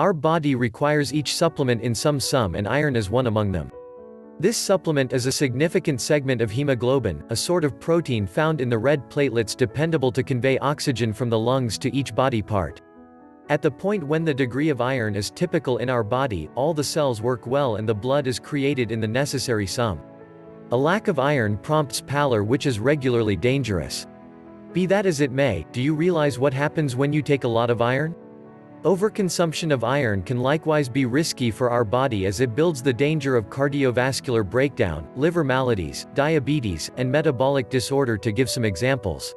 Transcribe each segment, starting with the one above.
Our body requires each supplement in some sum and iron is one among them. This supplement is a significant segment of hemoglobin, a sort of protein found in the red platelets dependable to convey oxygen from the lungs to each body part. At the point when the degree of iron is typical in our body, all the cells work well and the blood is created in the necessary sum. A lack of iron prompts pallor which is regularly dangerous. Be that as it may, do you realize what happens when you take a lot of iron? Overconsumption of iron can likewise be risky for our body as it builds the danger of cardiovascular breakdown, liver maladies, diabetes, and metabolic disorder to give some examples.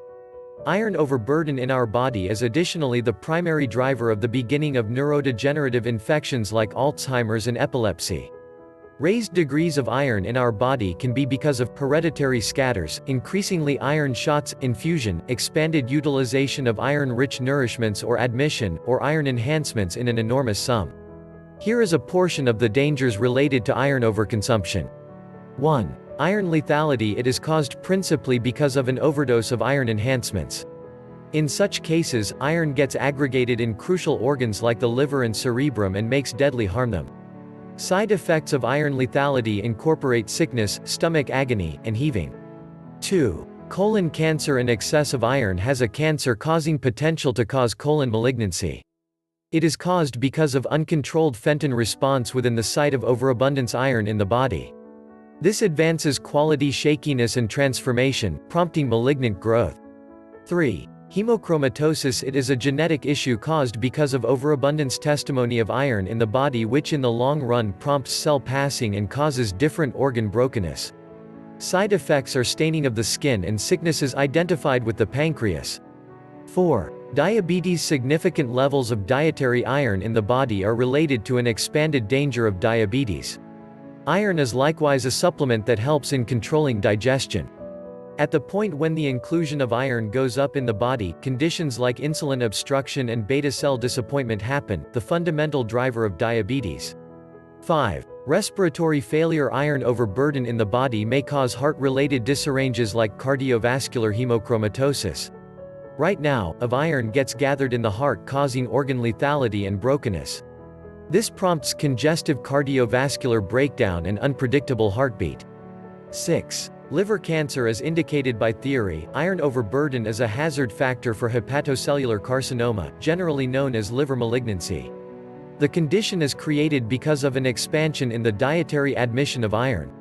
Iron overburden in our body is additionally the primary driver of the beginning of neurodegenerative infections like Alzheimer's and epilepsy. Raised degrees of iron in our body can be because of hereditary scatters, increasingly iron shots, infusion, expanded utilization of iron-rich nourishments or admission, or iron enhancements in an enormous sum. Here is a portion of the dangers related to iron overconsumption. 1. Iron lethality It is caused principally because of an overdose of iron enhancements. In such cases, iron gets aggregated in crucial organs like the liver and cerebrum and makes deadly harm them. Side effects of iron lethality incorporate sickness, stomach agony, and heaving. 2. Colon cancer An excess of iron has a cancer-causing potential to cause colon malignancy. It is caused because of uncontrolled Fenton response within the site of overabundance iron in the body. This advances quality shakiness and transformation, prompting malignant growth. 3. Hemochromatosis It is a genetic issue caused because of overabundance testimony of iron in the body which in the long run prompts cell passing and causes different organ brokenness. Side effects are staining of the skin and sicknesses identified with the pancreas. 4. Diabetes Significant levels of dietary iron in the body are related to an expanded danger of diabetes. Iron is likewise a supplement that helps in controlling digestion. At the point when the inclusion of iron goes up in the body, conditions like insulin obstruction and beta cell disappointment happen, the fundamental driver of diabetes. 5. Respiratory failure Iron overburden in the body may cause heart-related disarranges like cardiovascular hemochromatosis. Right now, of iron gets gathered in the heart causing organ lethality and brokenness. This prompts congestive cardiovascular breakdown and unpredictable heartbeat. 6. Liver cancer is indicated by theory, iron overburden is a hazard factor for hepatocellular carcinoma, generally known as liver malignancy. The condition is created because of an expansion in the dietary admission of iron.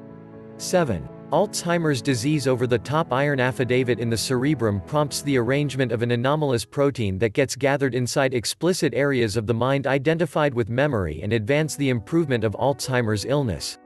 7. Alzheimer's disease over the top iron affidavit in the cerebrum prompts the arrangement of an anomalous protein that gets gathered inside explicit areas of the mind identified with memory and advance the improvement of Alzheimer's illness.